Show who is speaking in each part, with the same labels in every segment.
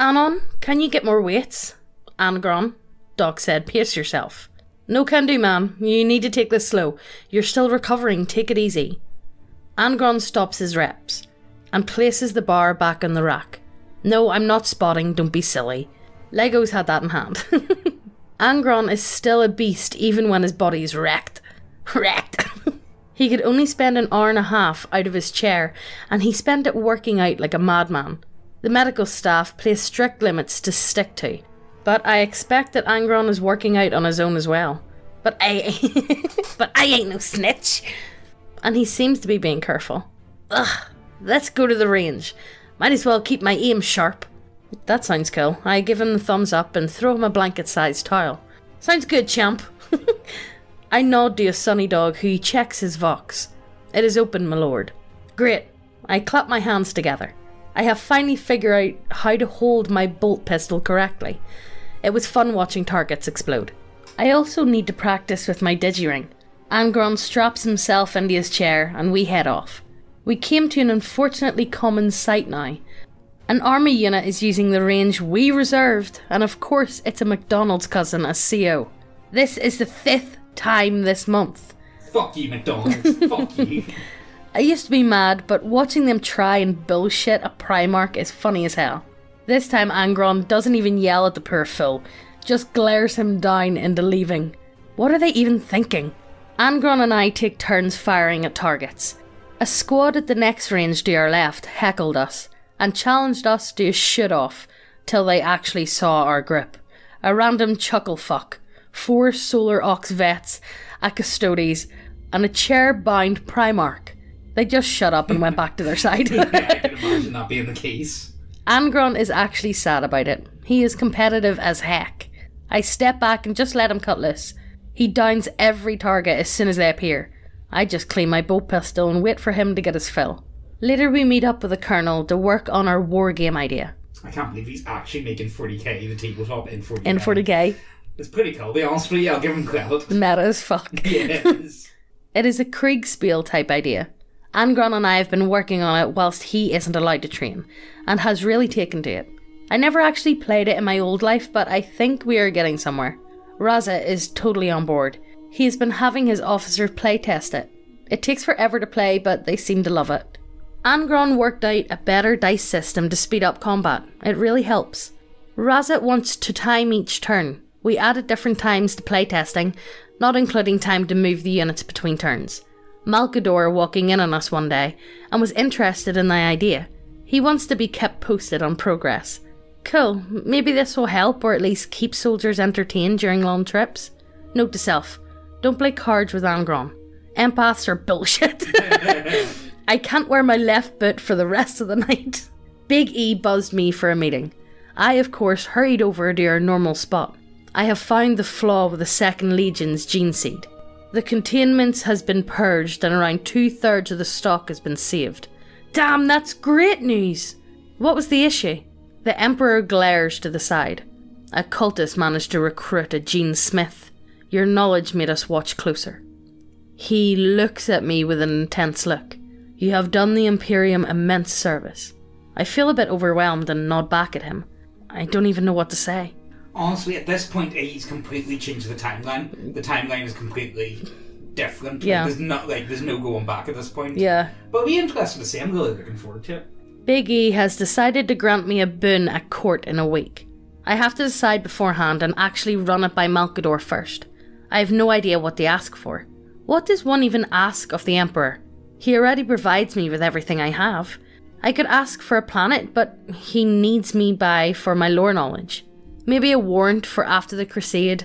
Speaker 1: Anon, can you get more weights? Angron, Doc said, pace yourself. No can do, ma'am. You need to take this slow. You're still recovering. Take it easy. Angron stops his reps and places the bar back on the rack. No, I'm not spotting. Don't be silly. Legos had that in hand. Angron is still a beast even when his body is wrecked. Wrecked. he could only spend an hour and a half out of his chair, and he spent it working out like a madman. The medical staff place strict limits to stick to, but I expect that Angron is working out on his own as well. But I, but I ain't no snitch. And he seems to be being careful. Ugh, let's go to the range. Might as well keep my aim sharp. That sounds cool. I give him the thumbs up and throw him a blanket sized towel. Sounds good, champ. I nod to a sunny dog who checks his vox. It is open, my lord. Great. I clap my hands together. I have finally figured out how to hold my bolt pistol correctly. It was fun watching targets explode. I also need to practice with my digiring. Angron straps himself into his chair and we head off. We came to an unfortunately common sight now. An army unit is using the range we reserved, and of course it's a McDonald's cousin as CO. This is the fifth time this month.
Speaker 2: Fuck you, McDonald's. Fuck you.
Speaker 1: I used to be mad, but watching them try and bullshit a Primarch is funny as hell. This time Angron doesn't even yell at the poor fool, just glares him down into leaving. What are they even thinking? Angron and I take turns firing at targets. A squad at the next range to our left heckled us and challenged us to shoot off till they actually saw our grip. A random chuckle fuck, four Solar Aux vets, a custodes, and a chair bound Primarch. They just shut up and went back to their side.
Speaker 2: yeah, I can imagine that being the case.
Speaker 1: Angron is actually sad about it. He is competitive as heck. I step back and just let him cut loose. He downs every target as soon as they appear. I just clean my bolt pistol and wait for him to get his fill. Later, we meet up with the Colonel to work on our war game idea.
Speaker 2: I can't believe he's actually making 40k the tabletop in 40k.
Speaker 1: In 40k,
Speaker 2: It's pretty cool, be honest with you. I'll give him credit.
Speaker 1: meta as fuck.
Speaker 2: yes.
Speaker 1: It is a Kriegspiel type idea. Angron and I have been working on it whilst he isn't allowed to train, and has really taken to it. I never actually played it in my old life, but I think we are getting somewhere. Raza is totally on board. He has been having his officers playtest it. It takes forever to play, but they seem to love it. Angron worked out a better dice system to speed up combat. It really helps. Razet wants to time each turn. We added different times to playtesting, not including time to move the units between turns. Malkador walking in on us one day and was interested in the idea. He wants to be kept posted on progress. Cool, maybe this will help or at least keep soldiers entertained during long trips. Note to self don't play cards with Angron. Empaths are bullshit. I can't wear my left boot for the rest of the night. Big E buzzed me for a meeting. I, of course, hurried over to our normal spot. I have found the flaw with the Second Legion's gene seed. The containment has been purged and around two thirds of the stock has been saved. Damn, that's great news! What was the issue? The Emperor glares to the side. A cultist managed to recruit a Gene Smith. Your knowledge made us watch closer. He looks at me with an intense look. You have done the Imperium immense service. I feel a bit overwhelmed and nod back at him. I don't even know what to say.
Speaker 2: Honestly, at this point, he's completely changed the timeline. The timeline is completely different.
Speaker 1: Yeah.
Speaker 2: there's not like there's no going back at this point.
Speaker 1: Yeah.
Speaker 2: But it'll be interesting to see. I'm really looking forward to it.
Speaker 1: Big E has decided to grant me a boon at court in a week. I have to decide beforehand and actually run it by Malkador first. I have no idea what they ask for. What does one even ask of the Emperor? He already provides me with everything I have. I could ask for a planet, but he needs me by for my lore knowledge. Maybe a warrant for after the Crusade.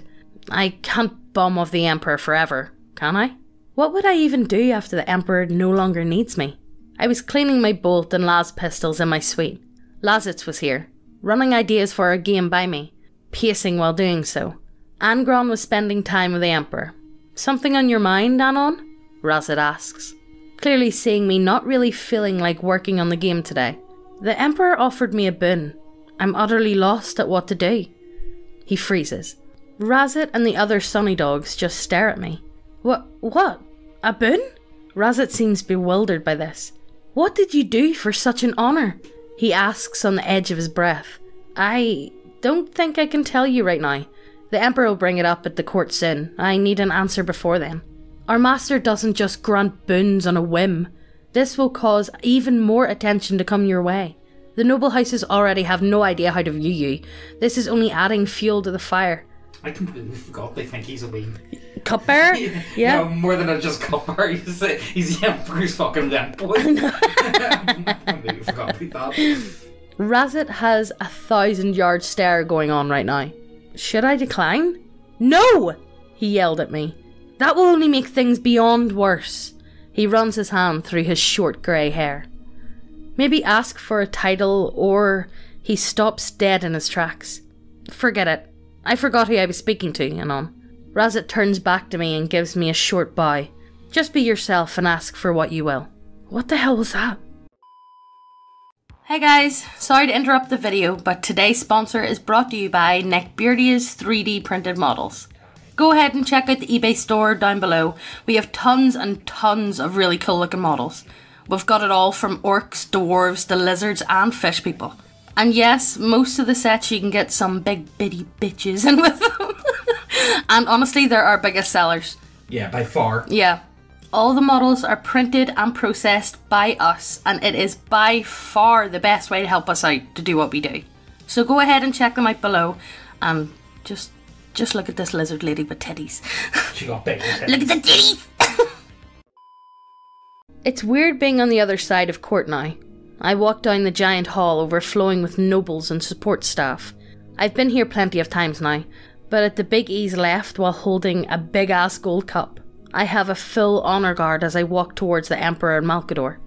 Speaker 1: I can't bum off the Emperor forever, can I? What would I even do after the Emperor no longer needs me? I was cleaning my bolt and las pistols in my suite. Lazitz was here, running ideas for our game by me, pacing while doing so. Angron was spending time with the Emperor. Something on your mind, Anon? Razit asks, clearly seeing me not really feeling like working on the game today. The Emperor offered me a boon. I'm utterly lost at what to do. He freezes. Razit and the other Sunny dogs just stare at me. What? What? A boon? Razit seems bewildered by this. What did you do for such an honour? He asks on the edge of his breath. I don't think I can tell you right now. The Emperor will bring it up at the court soon. I need an answer before then. Our master doesn't just grant boons on a whim. This will cause even more attention to come your way. The noble houses already have no idea how to view you. This is only adding fuel to the fire.
Speaker 2: I completely forgot they think he's a wee.
Speaker 1: Cupbearer? Yeah.
Speaker 2: No, more than a just cupbearer. He's, a, he's the Emperor's fucking lamp boy. I completely forgot about that.
Speaker 1: Razit has a thousand yard stare going on right now. Should I decline? No! He yelled at me. That will only make things beyond worse. He runs his hand through his short grey hair. Maybe ask for a title, or he stops dead in his tracks. Forget it. I forgot who I was speaking to, Anon. Razit turns back to me and gives me a short bow. Just be yourself and ask for what you will. What the hell was that? Hey guys, sorry to interrupt the video, but today's sponsor is brought to you by Neckbeardia's 3D printed models. Go ahead and check out the eBay store down below. We have tons and tons of really cool looking models. We've got it all from orcs, dwarves, the lizards, and fish people. And yes, most of the sets you can get some big bitty bitches in with them. and honestly, they're our biggest sellers.
Speaker 2: Yeah, by far.
Speaker 1: Yeah. All the models are printed and processed by us, and it is by far the best way to help us out to do what we do. So go ahead and check them out below, and just just look at this lizard lady with titties.
Speaker 2: She got big.
Speaker 1: look at the titties. It's weird being on the other side of court now. I walk down the giant hall overflowing with nobles and support staff. I've been here plenty of times now, but at the Big E's left while holding a big ass gold cup. I have a full honour guard as I walk towards the Emperor and Malkador.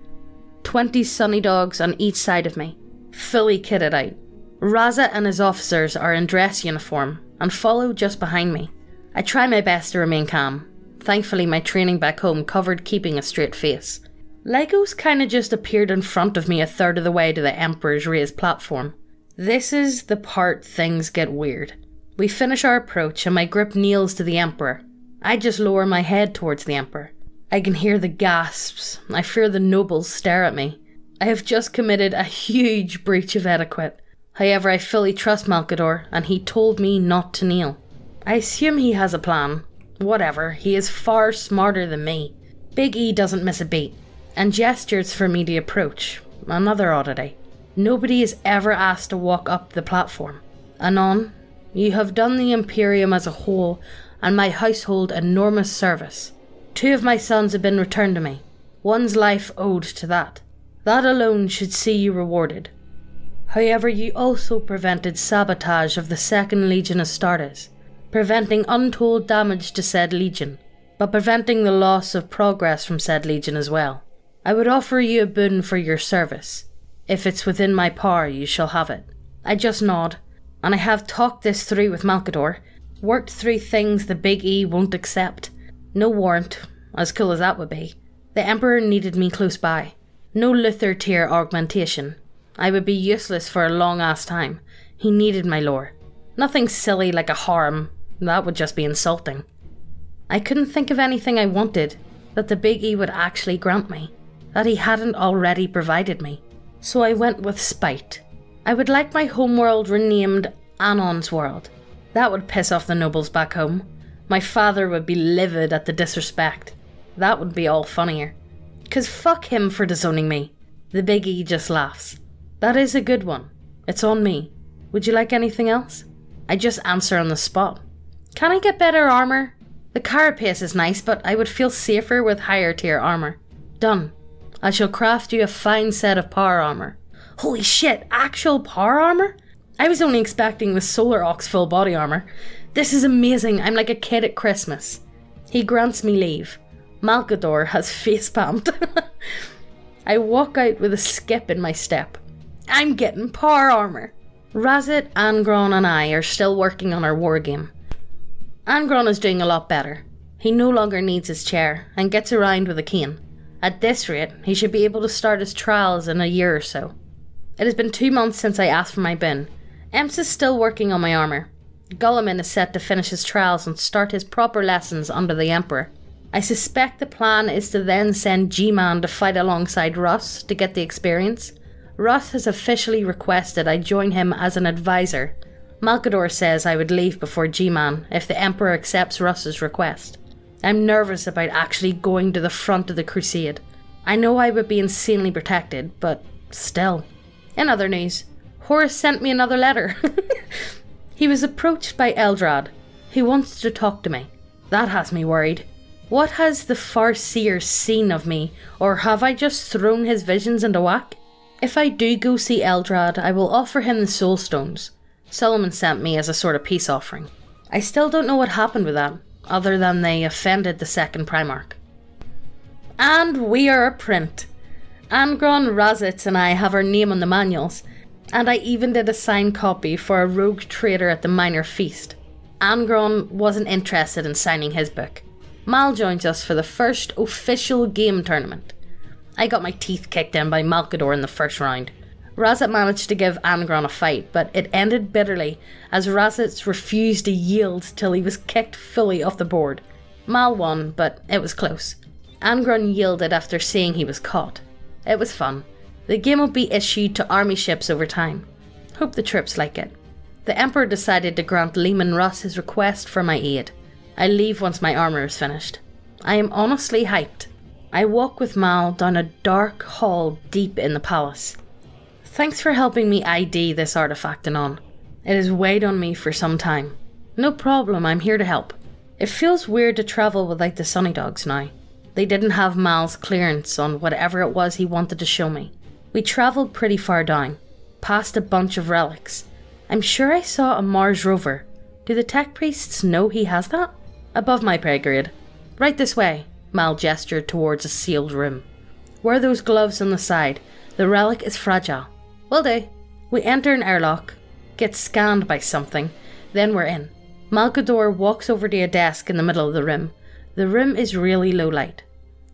Speaker 1: Twenty sunny dogs on each side of me, fully kitted out. Raza and his officers are in dress uniform and follow just behind me. I try my best to remain calm. Thankfully, my training back home covered keeping a straight face. Legos kinda just appeared in front of me a third of the way to the Emperor's raised platform. This is the part things get weird. We finish our approach and my grip kneels to the Emperor. I just lower my head towards the Emperor. I can hear the gasps. I fear the nobles stare at me. I have just committed a huge breach of etiquette. However, I fully trust Malkador, and he told me not to kneel. I assume he has a plan. Whatever, he is far smarter than me. Big E doesn't miss a beat, and gestures for me to approach. Another oddity. Nobody is ever asked to walk up the platform. Anon, you have done the Imperium as a whole and my household enormous service. Two of my sons have been returned to me. One's life owed to that. That alone should see you rewarded. However, you also prevented sabotage of the Second Legion Astartes, preventing untold damage to said legion, but preventing the loss of progress from said legion as well. I would offer you a boon for your service. If it's within my power, you shall have it. I just nod, and I have talked this through with Malkador, worked through things the Big E won't accept. No warrant, as cool as that would be. The Emperor needed me close by. No Luther tier augmentation. I would be useless for a long ass time. He needed my lore. Nothing silly like a harem. That would just be insulting. I couldn't think of anything I wanted that the Big E would actually grant me, that he hadn't already provided me. So I went with spite. I would like my homeworld renamed Anon's World. That would piss off the nobles back home. My father would be livid at the disrespect. That would be all funnier. Cause fuck him for disowning me. The Big E just laughs. That is a good one. It's on me. Would you like anything else? I just answer on the spot. Can I get better armour? The carapace is nice, but I would feel safer with higher tier armour. Done. I shall craft you a fine set of power armour. Holy shit, actual power armour? I was only expecting the Solar Aux full body armour. This is amazing. I'm like a kid at Christmas. He grants me leave. Malkador has face palmed. I walk out with a skip in my step. I'm getting power armour. Razit, Angron, and I are still working on our war game. Angron is doing a lot better. He no longer needs his chair and gets around with a cane. At this rate, he should be able to start his trials in a year or so. It has been two months since I asked for my bin. Emps is still working on my armour. Guilliman is set to finish his trials and start his proper lessons under the Emperor. I suspect the plan is to then send G Man to fight alongside Russ to get the experience. Russ has officially requested I join him as an advisor. Malkador says I would leave before G Man if the Emperor accepts Russ's request. I'm nervous about actually going to the front of the crusade. I know I would be insanely protected, but still. In other news, Horus sent me another letter. he was approached by Eldrad, who wants to talk to me. That has me worried. What has the Farseer seen of me, or have I just thrown his visions into whack? If I do go see Eldrad, I will offer him the Soul Stones. Solomon sent me as a sort of peace offering. I still don't know what happened with that, other than they offended the second Primarch. And we are a print. Angron, Razitz, and I have our name on the manuals, and I even did a signed copy for a rogue trader at the minor feast. Angron wasn't interested in signing his book. Mal joins us for the first official game tournament. I got my teeth kicked in by Malkador in the first round. Razit managed to give Angron a fight, but it ended bitterly as Razitz refused to yield till he was kicked fully off the board. Mal won, but it was close. Angron yielded after seeing he was caught. It was fun. The game will be issued to army ships over time. Hope the troops like it. The Emperor decided to grant Leman Russ his request for my aid. I leave once my armour is finished. I am honestly hyped. I walk with Mal down a dark hall deep in the palace. Thanks for helping me ID this artifact and on. It has weighed on me for some time. No problem, I'm here to help. It feels weird to travel without the Sunny Dogs now. They didn't have Mal's clearance on whatever it was he wanted to show me. We travelled pretty far down, past a bunch of relics. I'm sure I saw a Mars rover. Do the tech priests know he has that? Above my pay grade. Right this way, Mal gestured towards a sealed room. Wear those gloves on the side. The relic is fragile. Will do. We enter an airlock, get scanned by something, then we're in. Malkador walks over to a desk in the middle of the room. The room is really low light.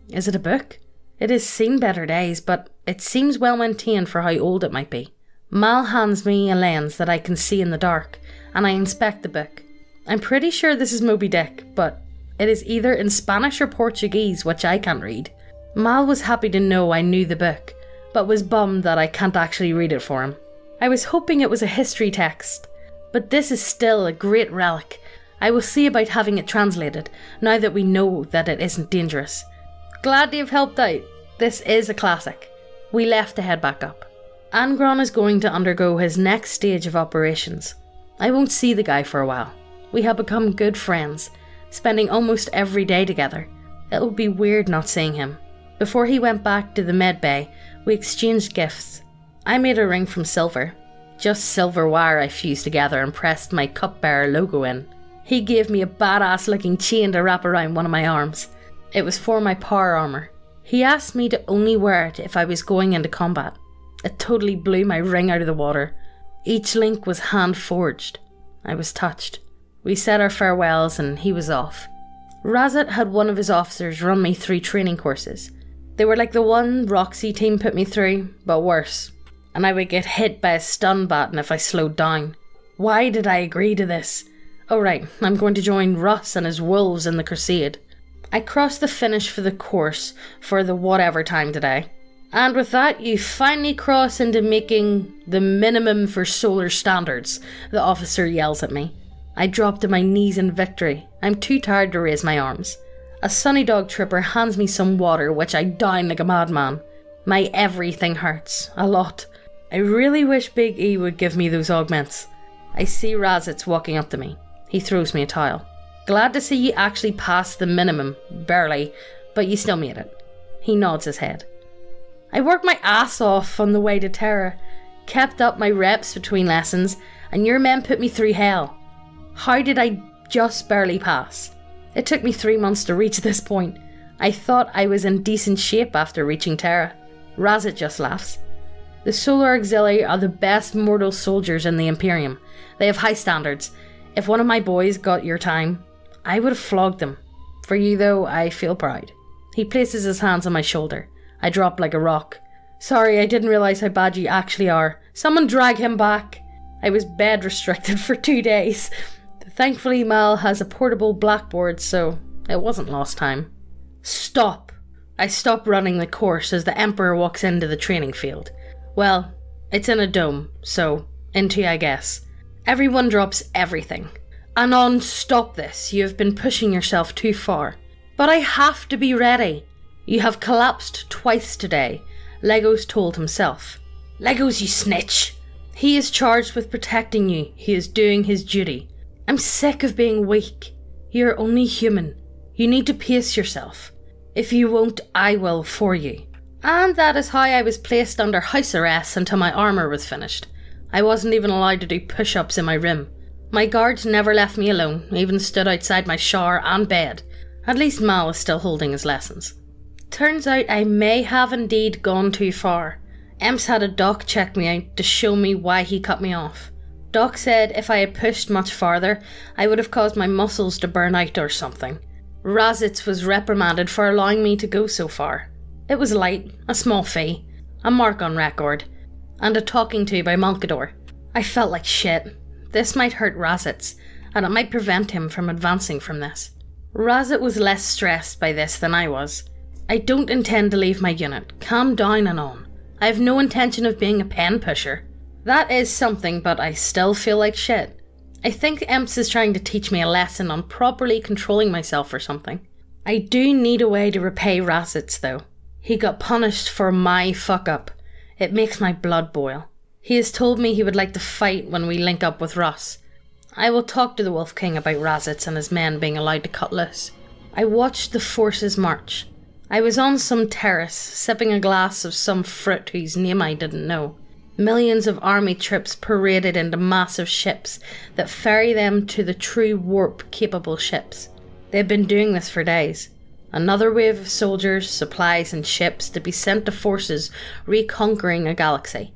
Speaker 1: Is it a book? It has seen better days, but it seems well maintained for how old it might be. Mal hands me a lens that I can see in the dark, and I inspect the book. I'm pretty sure this is Moby Dick, but it is either in Spanish or Portuguese, which I can't read. Mal was happy to know I knew the book, but was bummed that I can't actually read it for him. I was hoping it was a history text, but this is still a great relic. I will see about having it translated, now that we know that it isn't dangerous. Glad to have helped out. This is a classic. We left to head back up. Angron is going to undergo his next stage of operations. I won't see the guy for a while. We have become good friends, spending almost every day together. It would be weird not seeing him. Before he went back to the med bay, we exchanged gifts. I made a ring from silver, just silver wire I fused together and pressed my cupbearer logo in. He gave me a badass looking chain to wrap around one of my arms. It was for my power armor. He asked me to only wear it if I was going into combat. It totally blew my ring out of the water. Each link was hand forged. I was touched. We said our farewells and he was off. Razit had one of his officers run me through training courses. They were like the one Roxy team put me through, but worse. And I would get hit by a stun button if I slowed down. Why did I agree to this? Oh, right, I'm going to join Russ and his wolves in the crusade. I crossed the finish for the course for the whatever time today. And with that, you finally cross into making the minimum for solar standards, the officer yells at me. I drop to my knees in victory. I'm too tired to raise my arms. A sunny dog tripper hands me some water, which I down like a madman. My everything hurts. A lot. I really wish Big E would give me those augments. I see Razitz walking up to me. He throws me a towel. Glad to see you actually passed the minimum, barely, but you still made it. He nods his head. I worked my ass off on the way to Terra, kept up my reps between lessons, and your men put me through hell. How did I just barely pass? It took me three months to reach this point. I thought I was in decent shape after reaching Terra. Razit just laughs. The Solar Auxiliary are the best mortal soldiers in the Imperium. They have high standards. If one of my boys got your time, I would have flogged them. For you, though, I feel proud. He places his hands on my shoulder. I drop like a rock. Sorry, I didn't realise how bad you actually are. Someone drag him back. I was bed restricted for two days. Thankfully, Mal has a portable blackboard, so it wasn't lost time. Stop! I stop running the course as the Emperor walks into the training field. Well, It's in a dome, so into I guess. Everyone drops everything. Anon, stop this. You have been pushing yourself too far. But I have to be ready. You have collapsed twice today, Legos told himself. Legos, you snitch! He is charged with protecting you. He is doing his duty. I'm sick of being weak. You're only human. You need to pace yourself. If you won't, I will for you. And that is how I was placed under house arrest until my armour was finished. I wasn't even allowed to do push ups in my room. My guards never left me alone, even stood outside my shower and bed. At least Mal was still holding his lessons. Turns out I may have indeed gone too far. Emps had a doc check me out to show me why he cut me off. Doc said if I had pushed much farther, I would have caused my muscles to burn out or something. Razitz was reprimanded for allowing me to go so far. It was light, a small fee, a mark on record, and a talking to by Malkador. I felt like shit. This might hurt Razitz, and it might prevent him from advancing from this. Razit was less stressed by this than I was. I don't intend to leave my unit. Calm down Anon. I have no intention of being a pen pusher. That is something, but I still feel like shit. I think Emps is trying to teach me a lesson on properly controlling myself or something. I do need a way to repay Razitz, though. He got punished for my fuck up. It makes my blood boil. He has told me he would like to fight when we link up with Russ. I will talk to the Wolf King about Razitz and his men being allowed to cut loose. I watched the forces march. I was on some terrace, sipping a glass of some fruit whose name I didn't know. Millions of army troops paraded into massive ships that ferry them to the true warp capable ships. They've been doing this for days. Another wave of soldiers, supplies, and ships to be sent to forces reconquering a galaxy.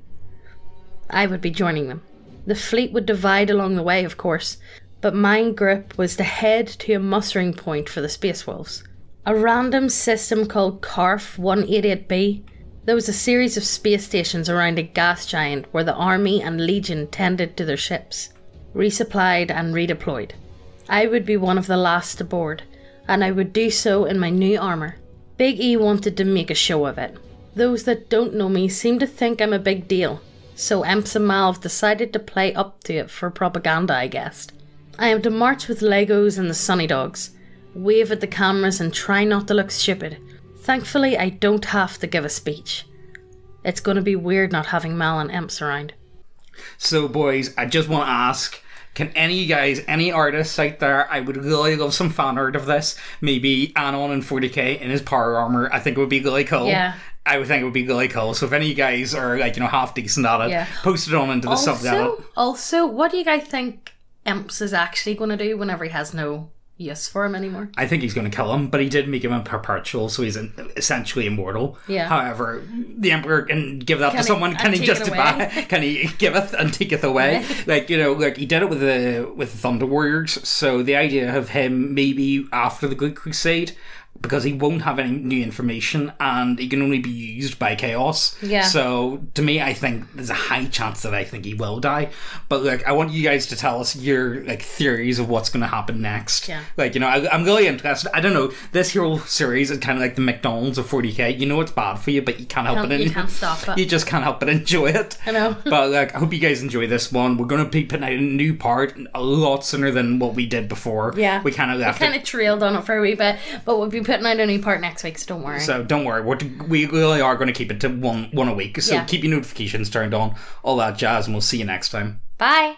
Speaker 1: I would be joining them. The fleet would divide along the way, of course, but my group was to head to a mustering point for the Space Wolves. A random system called CARF 188b. There was a series of space stations around a gas giant where the Army and Legion tended to their ships, resupplied and redeployed. I would be one of the last aboard, and I would do so in my new armour. Big E wanted to make a show of it. Those that don't know me seem to think I'm a big deal, so Emps and Malv decided to play up to it for propaganda, I guess. I am to march with Legos and the Sunny Dogs, wave at the cameras and try not to look stupid. Thankfully, I don't have to give a speech. It's going to be weird not having Mal and Emps around.
Speaker 2: So, boys, I just want to ask can any of you guys, any artists out there, I would really love some fan art of this. Maybe Anon in 40k in his power armor. I think it would be really cool.
Speaker 1: Yeah.
Speaker 2: I would think it would be really cool. So if any of you guys are like, you know, half decent at it,
Speaker 1: Yeah.
Speaker 2: post it on into the
Speaker 1: Also,
Speaker 2: subreddit.
Speaker 1: also, what do you guys think Emps is actually going to do whenever he has no use for him anymore?
Speaker 2: I think he's going to kill him, but he did make him a perpetual, so he's in, essentially immortal.
Speaker 1: Yeah.
Speaker 2: However, the emperor can give that
Speaker 1: Can
Speaker 2: to someone. Can he just
Speaker 1: it
Speaker 2: buy? Can he giveth and taketh away? like you know, like he did it with the with the Thunder Warriors. So the idea of him maybe after the Great Crusade. Because he won't have any new information and he can only be used by chaos.
Speaker 1: Yeah.
Speaker 2: So to me, I think there's a high chance that I think he will die. But like, I want you guys to tell us your like theories of what's going to happen next.
Speaker 1: Yeah.
Speaker 2: Like, you know, I, I'm really interested. I don't know. This hero series is kind of like the McDonald's of 40k. You know it's bad for you, but you can't help it.
Speaker 1: you can't stop it.
Speaker 2: You just can't help but enjoy it.
Speaker 1: I know.
Speaker 2: but like, I hope you guys enjoy this one. We're going to be putting out a new part a lot sooner than what we did before.
Speaker 1: Yeah.
Speaker 2: We kind of left
Speaker 1: Kind of trailed on it for a wee bit, but we'll be putting out a new part next week, so don't worry.
Speaker 2: So don't worry, we're we really are going to keep it to one one a week. So
Speaker 1: Yeah.
Speaker 2: keep your notifications turned on, all that jazz, and we'll see you next time.
Speaker 1: Bye.